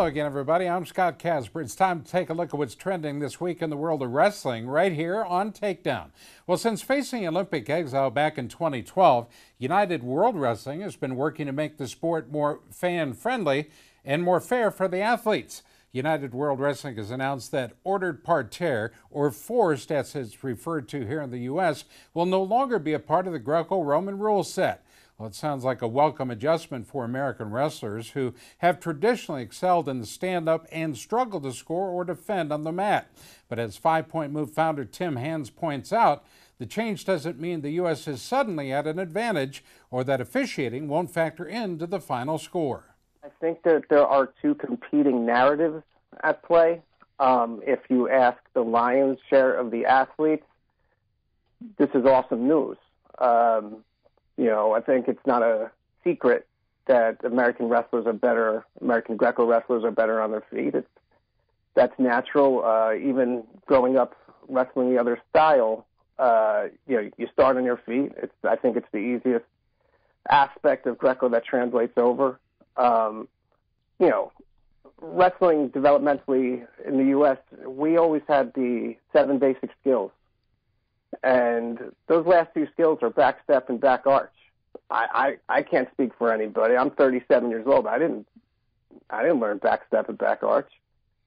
Hello again, everybody. I'm Scott Casber. It's time to take a look at what's trending this week in the world of wrestling right here on Takedown. Well, since facing Olympic exile back in 2012, United World Wrestling has been working to make the sport more fan friendly and more fair for the athletes. United World Wrestling has announced that ordered parterre, or forced as it's referred to here in the U.S., will no longer be a part of the Greco Roman rule set. Well, it sounds like a welcome adjustment for American wrestlers who have traditionally excelled in the stand up and struggle to score or defend on the mat. But as Five Point Move founder Tim Hands points out, the change doesn't mean the U.S. is suddenly at an advantage or that officiating won't factor into the final score. I think that there are two competing narratives at play. Um, if you ask the lion's share of the athletes, this is awesome news. Um, you know, I think it's not a secret that American wrestlers are better, American Greco wrestlers are better on their feet. It's that's natural. Uh, even growing up wrestling the other style, uh, you know, you start on your feet. It's I think it's the easiest aspect of Greco that translates over. Um, you know, wrestling developmentally in the U.S., we always had the seven basic skills and those last two skills are back step and back arch. I, I I can't speak for anybody. I'm 37 years old. I didn't I didn't learn back step and back arch.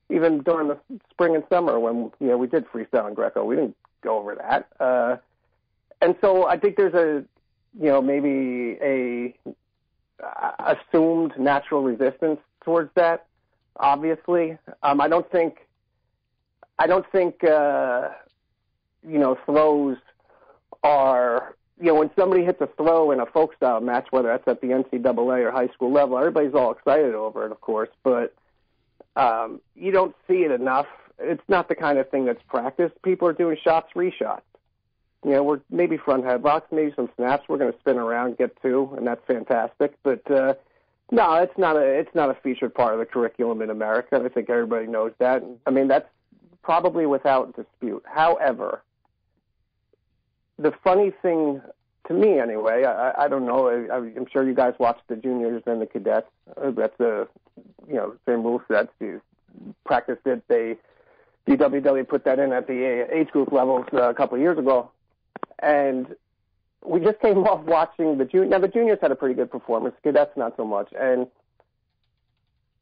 Even during the spring and summer when you know we did freestyle and Greco, we didn't go over that. Uh, and so I think there's a you know maybe a assumed natural resistance towards that. Obviously, um, I don't think I don't think uh, you know, throws are, you know, when somebody hits a throw in a folk style match, whether that's at the NCAA or high school level, everybody's all excited over it, of course, but um, you don't see it enough. It's not the kind of thing that's practiced. People are doing shots, reshots. You know, we're maybe front headlocks, maybe some snaps. We're going to spin around, get two, and that's fantastic. But uh, no, it's not a it's not a featured part of the curriculum in America. I think everybody knows that. I mean, that's probably without dispute. However, the funny thing to me, anyway, I, I don't know. I, I'm sure you guys watch the juniors and the cadets. Uh, that's the you know same rule sets. You practiced it. They DWW put that in at the age group levels uh, a couple of years ago, and we just came off watching the junior. Now the juniors had a pretty good performance. Cadets not so much, and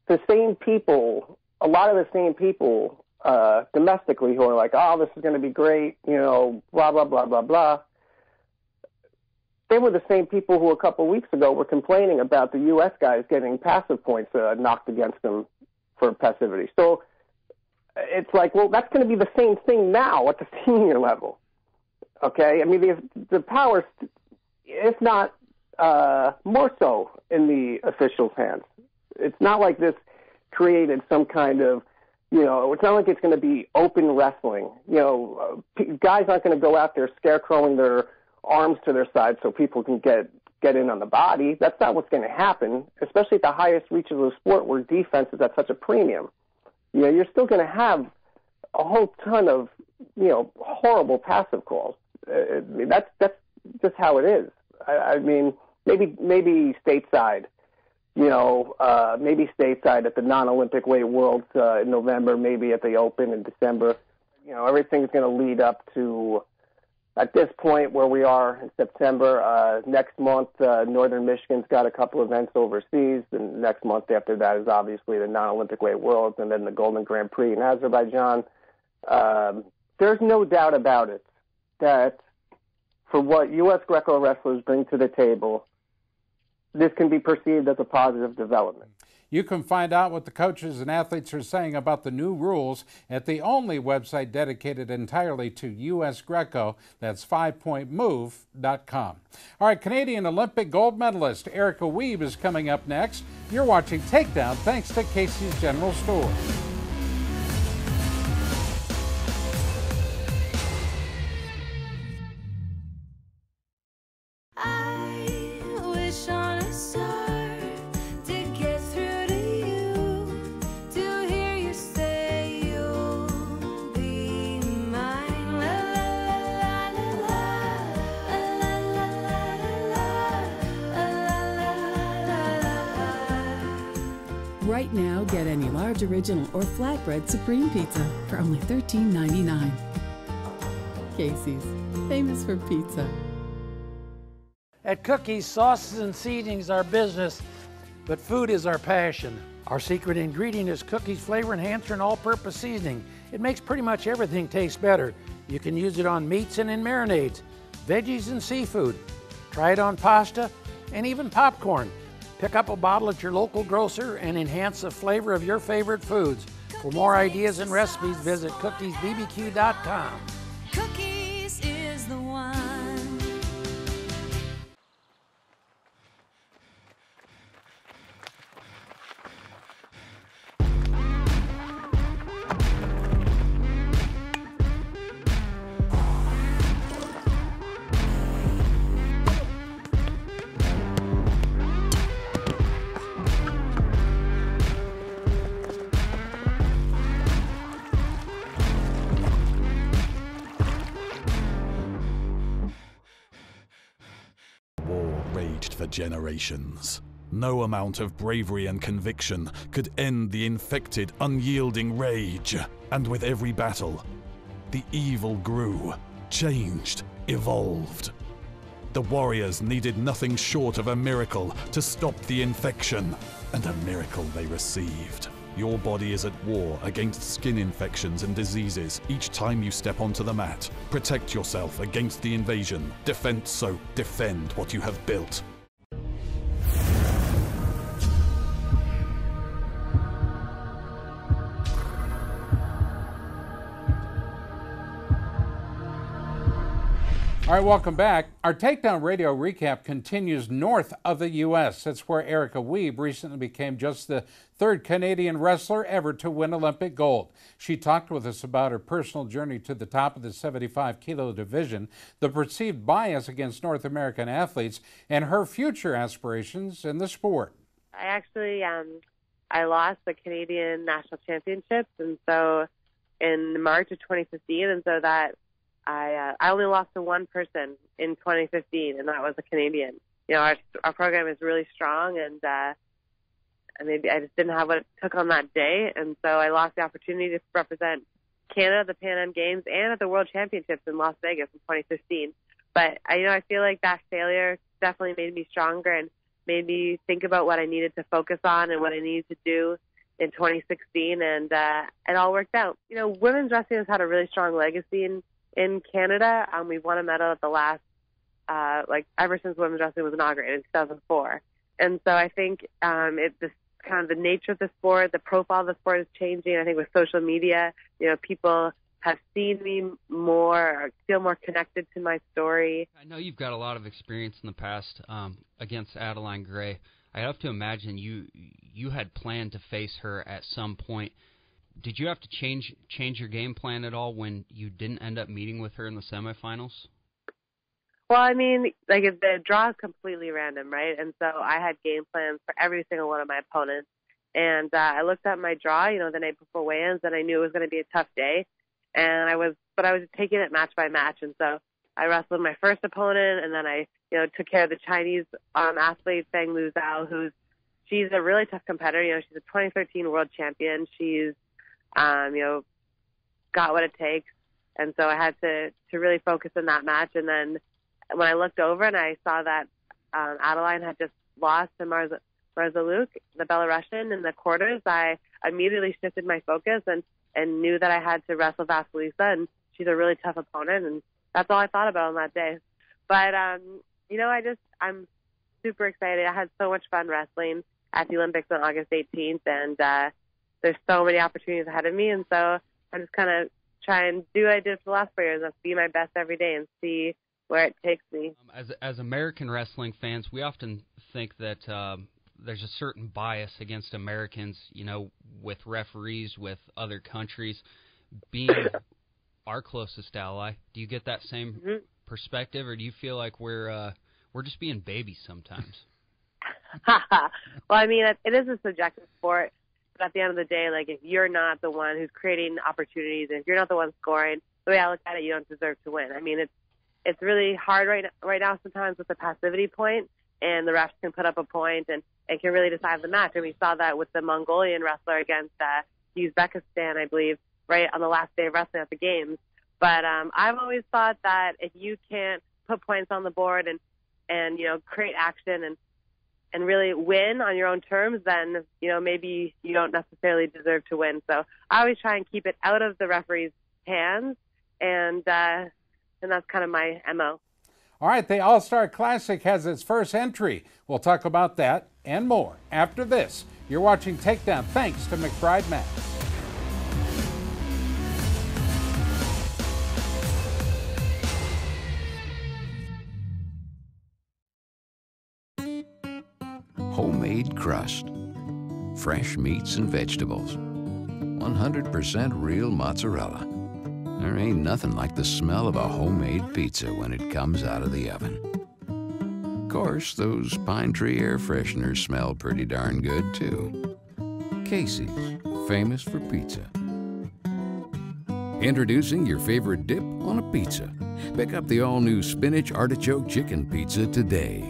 the same people, a lot of the same people uh, domestically who are like, oh, this is going to be great, you know, blah, blah, blah, blah, blah. They were the same people who a couple weeks ago were complaining about the U.S. guys getting passive points uh, knocked against them for passivity. So it's like, well, that's going to be the same thing now at the senior level. Okay? I mean, the, the powers, if not uh, more so, in the officials' hands. It's not like this created some kind of you know, it's not like it's going to be open wrestling. You know, uh, guys aren't going to go out there scarecrowing their arms to their side so people can get get in on the body. That's not what's going to happen, especially at the highest reaches of the sport where defense is at such a premium. You know, you're still going to have a whole ton of you know horrible passive calls. Uh, I mean, that's that's just how it is. I, I mean, maybe maybe stateside you know, uh, maybe stateside at the non-Olympic weight worlds uh, in November, maybe at the Open in December. You know, everything's going to lead up to at this point where we are in September. Uh, next month, uh, Northern Michigan's got a couple events overseas, and next month after that is obviously the non-Olympic weight worlds, and then the Golden Grand Prix in Azerbaijan. Um, there's no doubt about it that for what U.S. Greco wrestlers bring to the table this can be perceived as a positive development. You can find out what the coaches and athletes are saying about the new rules at the only website dedicated entirely to U.S. Greco. That's fivepointmove.com. All right, Canadian Olympic gold medalist Erica Wiebe is coming up next. You're watching Takedown thanks to Casey's General Store. Right now, get any large original or flatbread supreme pizza for only $13.99. Casey's, famous for pizza. At Cookies, sauces and seasonings are business, but food is our passion. Our secret ingredient is Cookies Flavor Enhancer and All Purpose Seasoning. It makes pretty much everything taste better. You can use it on meats and in marinades, veggies and seafood. Try it on pasta and even popcorn. Pick up a bottle at your local grocer and enhance the flavor of your favorite foods. For more ideas and recipes, visit cookiesbbq.com. generations. No amount of bravery and conviction could end the infected, unyielding rage. And with every battle, the evil grew, changed, evolved. The warriors needed nothing short of a miracle to stop the infection, and a miracle they received. Your body is at war against skin infections and diseases each time you step onto the mat. Protect yourself against the invasion. Defend so Defend what you have built. All right, welcome back. Our Takedown Radio recap continues north of the U.S. That's where Erica Wiebe recently became just the third Canadian wrestler ever to win Olympic gold. She talked with us about her personal journey to the top of the 75 kilo division, the perceived bias against North American athletes, and her future aspirations in the sport. I actually um, I lost the Canadian national championships, and so in March of 2015, and so that I uh, I only lost to one person in 2015, and that was a Canadian. You know, our our program is really strong, and uh, maybe I just didn't have what it took on that day, and so I lost the opportunity to represent Canada at the Pan Am Games and at the World Championships in Las Vegas in 2015. But I you know I feel like that failure definitely made me stronger and made me think about what I needed to focus on and what I needed to do in 2016, and uh, it all worked out. You know, women's wrestling has had a really strong legacy in in Canada. Um, we've won a medal at the last, uh, like ever since women's wrestling was inaugurated in 2004. And so I think um, it this kind of the nature of the sport, the profile of the sport is changing. I think with social media, you know, people have seen me more, or feel more connected to my story. I know you've got a lot of experience in the past um, against Adeline Gray. I have to imagine you you had planned to face her at some point did you have to change change your game plan at all when you didn't end up meeting with her in the semifinals? Well, I mean, like the draw is completely random, right? And so I had game plans for every single one of my opponents. And uh, I looked at my draw, you know, the night before weigh-ins, and I knew it was going to be a tough day. And I was, but I was taking it match by match. And so I wrestled my first opponent, and then I, you know, took care of the Chinese um, athlete Feng Lu Zhao, who's she's a really tough competitor. You know, she's a 2013 world champion. She's um, you know, got what it takes. And so I had to, to really focus in that match. And then when I looked over and I saw that um, Adeline had just lost to Marza, Marzaliuk, the Belarusian, in the quarters, I immediately shifted my focus and, and knew that I had to wrestle Vasilisa. And she's a really tough opponent. And that's all I thought about on that day. But, um, you know, I just, I'm super excited. I had so much fun wrestling at the Olympics on August 18th. And, uh, there's so many opportunities ahead of me, and so I'm just kind of try and do what I did for the last four years, and be my best every day and see where it takes me. Um, as as American wrestling fans, we often think that um, there's a certain bias against Americans, you know, with referees, with other countries. Being our closest ally, do you get that same mm-hmm. perspective, or do you feel like we're uh, we're just being babies sometimes? well, I mean, it, it is a subjective sport but at the end of the day, like if you're not the one who's creating opportunities if you're not the one scoring, the way I look at it, you don't deserve to win. I mean, it's it's really hard right right now sometimes with the passivity point, and the refs can put up a point, and and can really decide the match. And we saw that with the Mongolian wrestler against uh, Uzbekistan, I believe, right on the last day of wrestling at the games. But um, I've always thought that if you can't put points on the board and and you know create action and and really win on your own terms, then you know maybe you don't necessarily deserve to win. So I always try and keep it out of the referee's hands, and uh, and that's kind of my mo. All right, the All Star Classic has its first entry. We'll talk about that and more after this. You're watching Takedown. Thanks to McBride Max. Crust, fresh meats and vegetables, 100% real mozzarella. There ain't nothing like the smell of a homemade pizza when it comes out of the oven. Of course, those pine tree air fresheners smell pretty darn good too. Casey's, famous for pizza. Introducing your favorite dip on a pizza. Pick up the all new spinach artichoke chicken pizza today.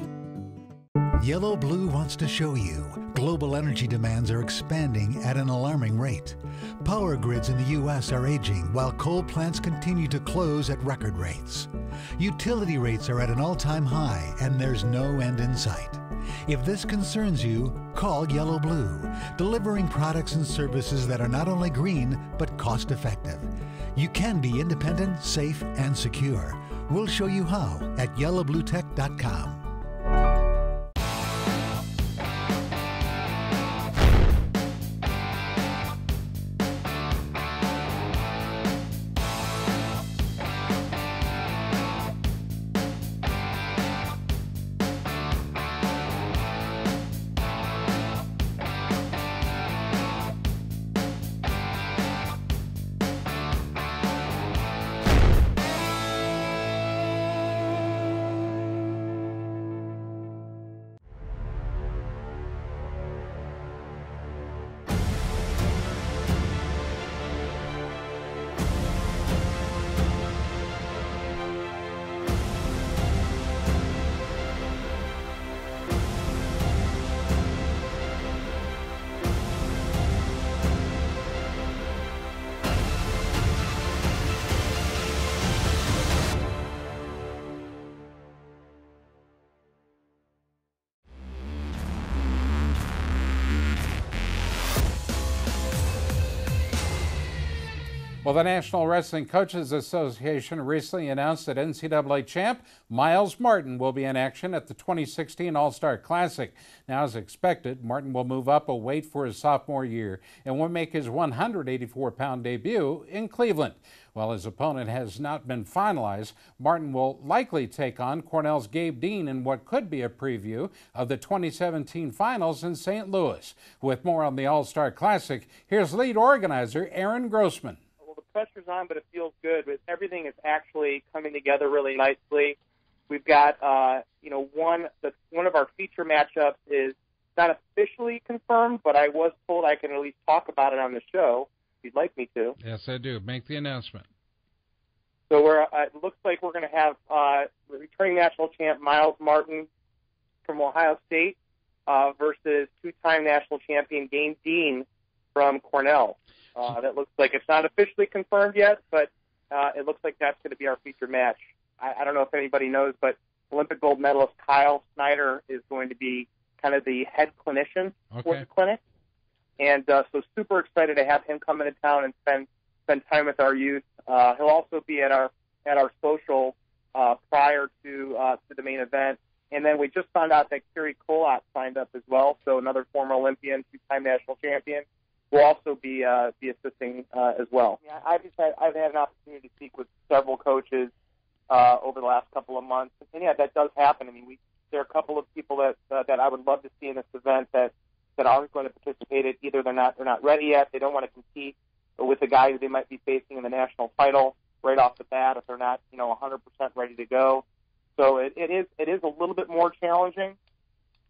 Yellow Blue wants to show you global energy demands are expanding at an alarming rate. Power grids in the U.S. are aging while coal plants continue to close at record rates. Utility rates are at an all time high and there's no end in sight. If this concerns you, call Yellow Blue, delivering products and services that are not only green but cost effective. You can be independent, safe, and secure. We'll show you how at yellowbluetech.com. Well, the National Wrestling Coaches Association recently announced that NCAA champ Myles Martin will be in action at the 2016 All Star Classic. Now, as expected, Martin will move up a weight for his sophomore year and will make his 184 pound debut in Cleveland. While his opponent has not been finalized, Martin will likely take on Cornell's Gabe Dean in what could be a preview of the 2017 finals in St. Louis. With more on the All Star Classic, here's lead organizer Aaron Grossman pressure's on, but it feels good. But everything is actually coming together really nicely. We've got, uh, you know, one the one of our feature matchups is not officially confirmed, but I was told I can at least talk about it on the show if you'd like me to. Yes, I do. Make the announcement. So we're, uh, it looks like we're going to have uh, returning national champ Myles Martin from Ohio State uh, versus two-time national champion Gabe Dean from Cornell. Uh, that looks like it's not officially confirmed yet, but uh, it looks like that's going to be our feature match. I, I don't know if anybody knows, but Olympic gold medalist Kyle Snyder is going to be kind of the head clinician okay. for the clinic, and uh, so super excited to have him come into town and spend spend time with our youth. Uh, he'll also be at our at our social uh, prior to uh, to the main event. And then we just found out that Cary Kolat signed up as well, so another former Olympian, two-time national champion will also be uh, be assisting uh, as well. Yeah, I've just had, I've had an opportunity to speak with several coaches uh, over the last couple of months, and yeah, that does happen. I mean, we there are a couple of people that uh, that I would love to see in this event that that aren't going to participate. It either they're not they're not ready yet, they don't want to compete with a guy who they might be facing in the national title right off the bat if they're not you know 100% ready to go. So it, it is it is a little bit more challenging,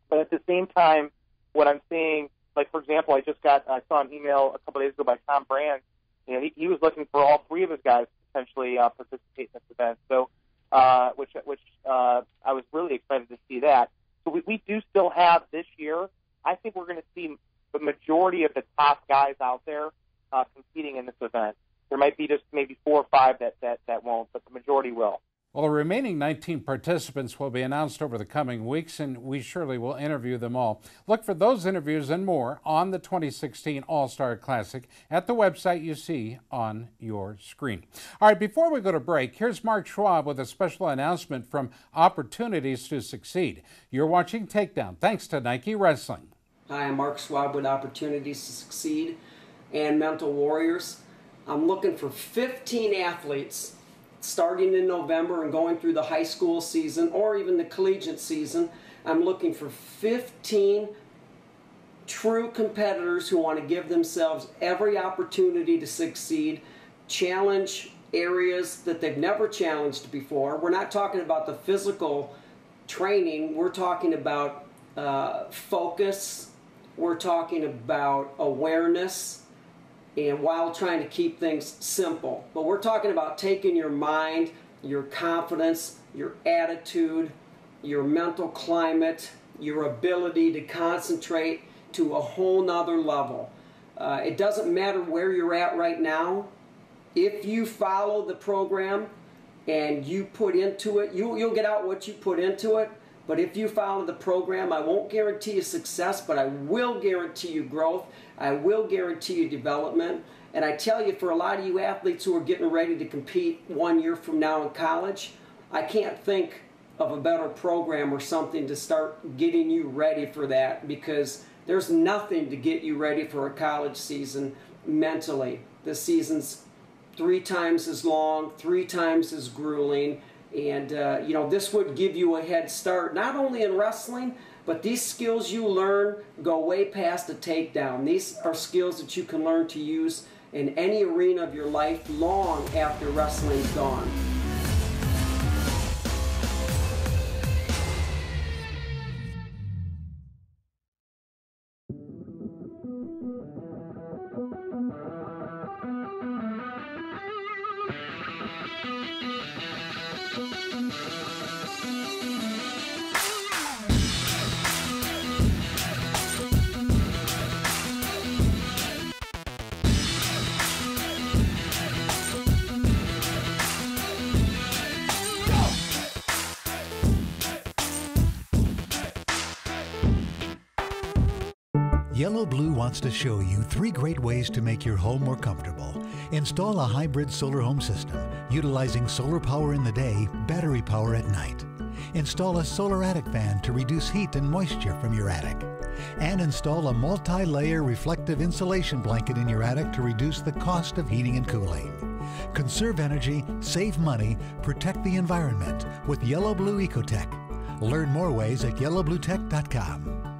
but at the same time, what I'm seeing like for example, I just got I saw an email a couple days ago by Tom Brand. You know, he, he was looking for all three of his guys to potentially uh, participate in this event. So, uh, which which uh, I was really excited to see that. So we, we do still have this year I think we're going to see the majority of the top guys out there uh, competing in this event. There might be just maybe four or five that, that, that won't, but the majority will. Well, the remaining 19 participants will be announced over the coming weeks, and we surely will interview them all. Look for those interviews and more on the 2016 All Star Classic at the website you see on your screen. All right, before we go to break, here's Mark Schwab with a special announcement from Opportunities to Succeed. You're watching Takedown, thanks to Nike Wrestling. Hi, I'm Mark Schwab with Opportunities to Succeed and Mental Warriors. I'm looking for 15 athletes starting in November and going through the high school season or even the collegiate season. I'm looking for 15 true competitors who want to give themselves every opportunity to succeed, challenge areas that they've never challenged before. We're not talking about the physical training, we're talking about uh, focus, we're talking about awareness and while trying to keep things simple. But we're talking about taking your mind, your confidence, your attitude, your mental climate, your ability to concentrate to a whole nother level. Uh, it doesn't matter where you're at right now. If you follow the program and you put into it, you, you'll get out what you put into it. But if you follow the program, I won't guarantee you success, but I will guarantee you growth. I will guarantee you development. And I tell you, for a lot of you athletes who are getting ready to compete one year from now in college, I can't think of a better program or something to start getting you ready for that because there's nothing to get you ready for a college season mentally. The season's three times as long, three times as grueling, and uh, you know this would give you a head start not only in wrestling, but these skills you learn go way past a takedown. These are skills that you can learn to use in any arena of your life long after wrestling's gone. Wants to show you three great ways to make your home more comfortable. Install a hybrid solar home system utilizing solar power in the day, battery power at night. Install a solar attic fan to reduce heat and moisture from your attic. And install a multi layer reflective insulation blanket in your attic to reduce the cost of heating and cooling. Conserve energy, save money, protect the environment with Yellow Blue Ecotech. Learn more ways at yellowbluetech.com.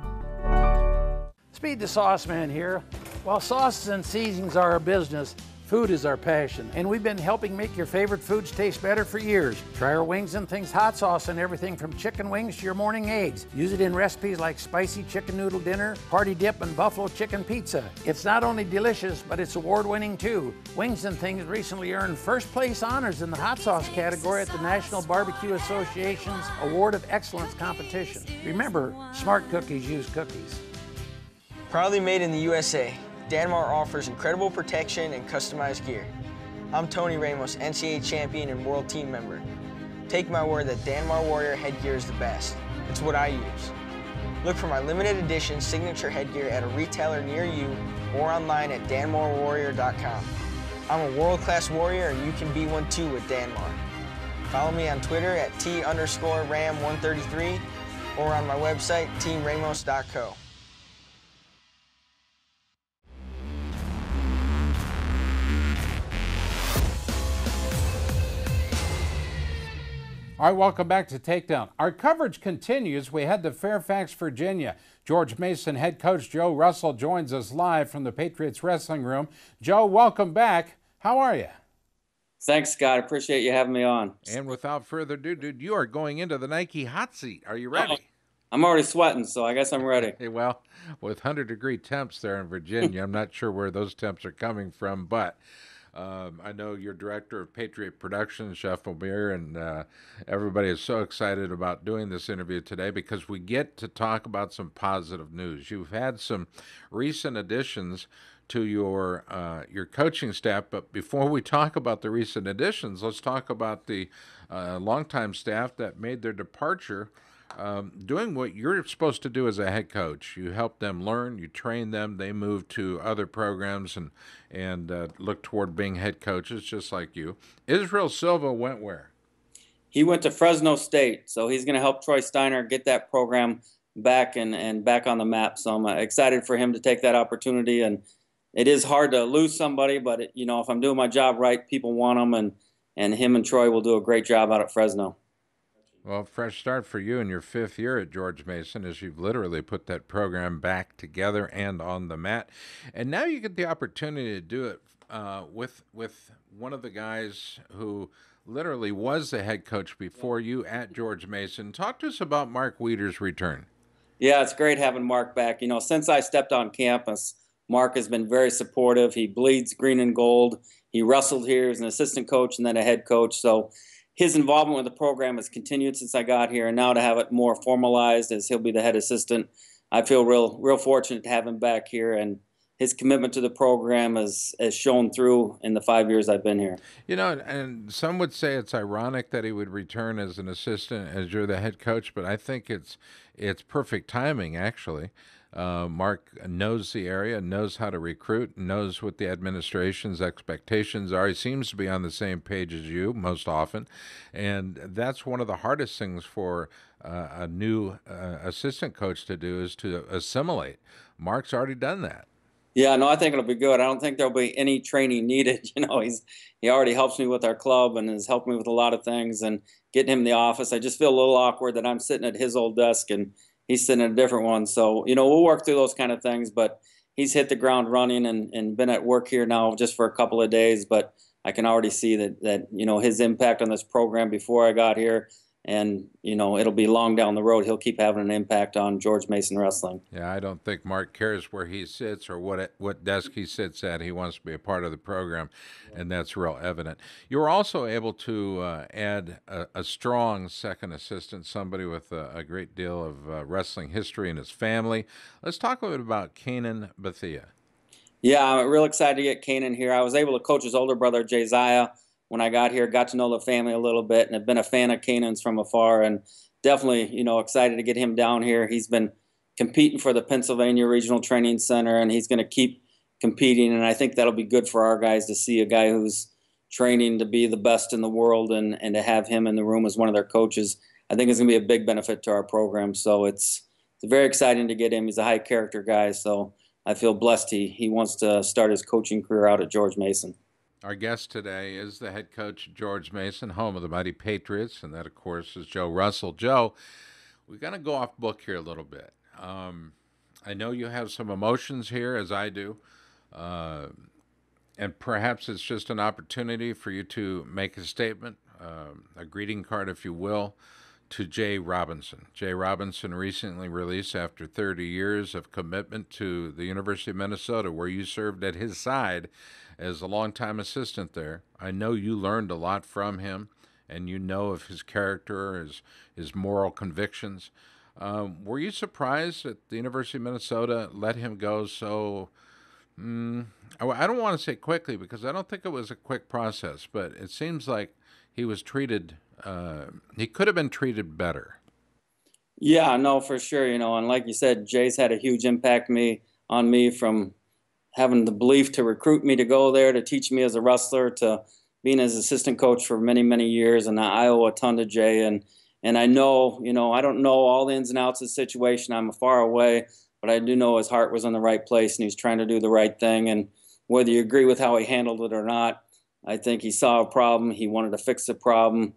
Speed the Sauce Man here. While sauces and seasonings are our business, food is our passion, and we've been helping make your favorite foods taste better for years. Try our wings and things hot sauce and everything from chicken wings to your morning eggs. Use it in recipes like spicy chicken noodle dinner, party dip, and buffalo chicken pizza. It's not only delicious, but it's award winning too. Wings and Things recently earned first place honors in the hot sauce category at the National Barbecue Association's Award of Excellence competition. Remember, smart cookies use cookies. Proudly made in the USA, Danmar offers incredible protection and customized gear. I'm Tony Ramos, NCAA champion and world team member. Take my word that Danmar Warrior headgear is the best. It's what I use. Look for my limited edition signature headgear at a retailer near you or online at danmarwarrior.com. I'm a world-class warrior and you can be one too with Danmar. Follow me on Twitter at T underscore Ram133 or on my website, teamramos.co. All right, welcome back to Takedown. Our coverage continues. We head to Fairfax, Virginia. George Mason head coach Joe Russell joins us live from the Patriots Wrestling Room. Joe, welcome back. How are you? Thanks, Scott. Appreciate you having me on. And without further ado, dude, you are going into the Nike hot seat. Are you oh, ready? Oh, I'm already sweating, so I guess I'm ready. Hey, well, with 100 degree temps there in Virginia, I'm not sure where those temps are coming from, but Um, I know you're director of Patriot Productions, Jeff O'Meara, and uh, everybody is so excited about doing this interview today because we get to talk about some positive news. You've had some recent additions to your uh, your coaching staff, but before we talk about the recent additions, let's talk about the uh, longtime staff that made their departure um, doing what you're supposed to do as a head coach. You help them learn, you train them. They move to other programs and and uh, look toward being head coaches, just like you. Israel Silva went where? He went to Fresno State, so he's going to help Troy Steiner get that program back and and back on the map. So I'm uh, excited for him to take that opportunity. And it is hard to lose somebody, but it, you know if I'm doing my job right, people want them, and and him and Troy will do a great job out at Fresno. Well, fresh start for you in your fifth year at George Mason as you've literally put that program back together and on the mat. And now you get the opportunity to do it uh, with with one of the guys who literally was the head coach before you at George Mason. Talk to us about Mark Weeder's return. Yeah, it's great having Mark back. You know, since I stepped on campus, Mark has been very supportive. He bleeds green and gold. He wrestled here as an assistant coach and then a head coach. So his involvement with the program has continued since I got here, and now to have it more formalized as he'll be the head assistant, I feel real real fortunate to have him back here, and his commitment to the program has has shown through in the five years I've been here. You know, and some would say it's ironic that he would return as an assistant as you're the head coach, but I think it's it's perfect timing actually. Uh, Mark knows the area, knows how to recruit, knows what the administration's expectations are. He seems to be on the same page as you most often. And that's one of the hardest things for uh, a new uh, assistant coach to do is to assimilate. Mark's already done that. Yeah, no, I think it'll be good. I don't think there'll be any training needed. You know, he's he already helps me with our club and has helped me with a lot of things. And getting him in the office, I just feel a little awkward that I'm sitting at his old desk and he's sitting in a different one. So, you know, we'll work through those kind of things, but he's hit the ground running and, and been at work here now just for a couple of days. But I can already see that, that, you know, his impact on this program before I got here and you know it'll be long down the road. He'll keep having an impact on George Mason wrestling. Yeah, I don't think Mark cares where he sits or what what desk he sits at. He wants to be a part of the program, and that's real evident. You were also able to uh, add a, a, strong second assistant, somebody with a, a great deal of uh, wrestling history in his family. Let's talk a little bit about Kanan Bethia. Yeah, I'm real excited to get Kanan here. I was able to coach his older brother, Josiah when I got here, got to know the family a little bit, and have been a fan of Kanan's from afar, and definitely, you know, excited to get him down here. He's been competing for the Pennsylvania Regional Training Center, and he's going to keep competing, and I think that'll be good for our guys to see a guy who's training to be the best in the world, and and to have him in the room as one of their coaches. I think it's going to be a big benefit to our program. So it's it's very exciting to get him. He's a high character guy, so I feel blessed he he wants to start his coaching career out at George Mason. Our guest today is the head coach, George Mason, home of the Mighty Patriots, and that, of course, is Joe Russell. Joe, we're going to go off book here a little bit. Um, I know you have some emotions here, as I do, uh, and perhaps it's just an opportunity for you to make a statement, uh, a greeting card, if you will, to Jay Robinson. Jay Robinson recently released after 30 years of commitment to the University of Minnesota, where you served at his side as a longtime assistant there. I know you learned a lot from him, and you know of his character, his his moral convictions. Um, were you surprised that the University of Minnesota let him go so? Mm, I don't want to say quickly because I don't think it was a quick process, but it seems like he was treated. Uh, he could have been treated better. Yeah, no, for sure. You know, and like you said, Jay's had a huge impact me on me from having the belief to recruit me to go there, to teach me as a wrestler, to being as assistant coach for many, many years. And I owe a ton to Jay. And, and I know, you know, I don't know all the ins and outs of the situation. I'm far away, but I do know his heart was in the right place and he's trying to do the right thing. And whether you agree with how he handled it or not, I think he saw a problem. He wanted to fix the problem.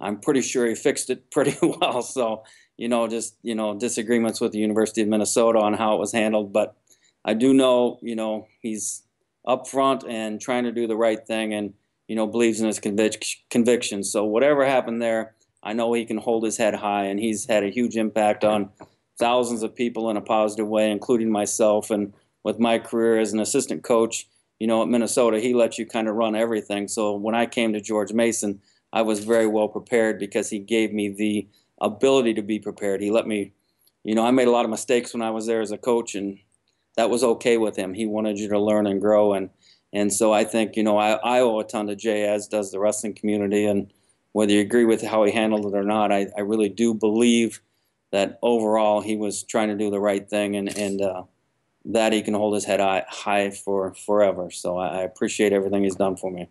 I'm pretty sure he fixed it pretty well. So, you know, just, you know, disagreements with the University of Minnesota on how it was handled. But I do know, you know, he's upfront and trying to do the right thing and, you know, believes in his convic- convictions. So whatever happened there, I know he can hold his head high and he's had a huge impact on thousands of people in a positive way, including myself. And with my career as an assistant coach, you know, at Minnesota, he lets you kind of run everything. So when I came to George Mason, I was very well prepared because he gave me the ability to be prepared. He let me, you know, I made a lot of mistakes when I was there as a coach, and that was okay with him. He wanted you to learn and grow, and and so I think you know I, I owe a ton to Jay, as does the wrestling community, and whether you agree with how he handled it or not, I, I really do believe that overall he was trying to do the right thing, and and uh, that he can hold his head high for forever. So I, I appreciate everything he's done for me.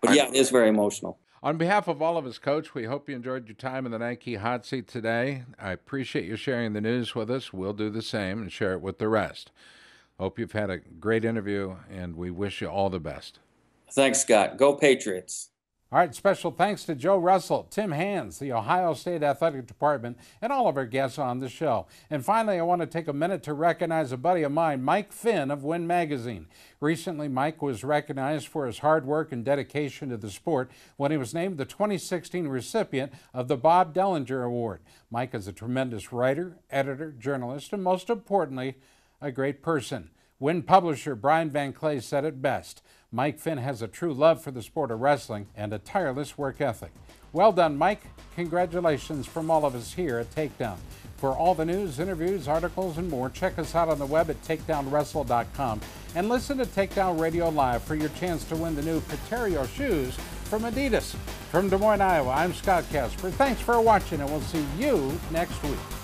But yeah, it is very emotional. On behalf of all of us, Coach, we hope you enjoyed your time in the Nike hot seat today. I appreciate you sharing the news with us. We'll do the same and share it with the rest. Hope you've had a great interview, and we wish you all the best. Thanks, Scott. Go Patriots. All right, special thanks to Joe Russell, Tim Hands, the Ohio State Athletic Department, and all of our guests on the show. And finally, I want to take a minute to recognize a buddy of mine, Mike Finn of Win Magazine. Recently, Mike was recognized for his hard work and dedication to the sport when he was named the 2016 recipient of the Bob Dellinger Award. Mike is a tremendous writer, editor, journalist, and most importantly, a great person. Win publisher Bryan Van Kley said it best. Mike Finn has a true love for the sport of wrestling and a tireless work ethic. Well done, Mike. Congratulations from all of us here at Takedown. For all the news, interviews, articles, and more, check us out on the web at takedownwrestle.com and listen to Takedown Radio Live for your chance to win the new Pretereo shoes from Adidas. From Des Moines, Iowa, I'm Scott Casber. Thanks for watching, and we'll see you next week.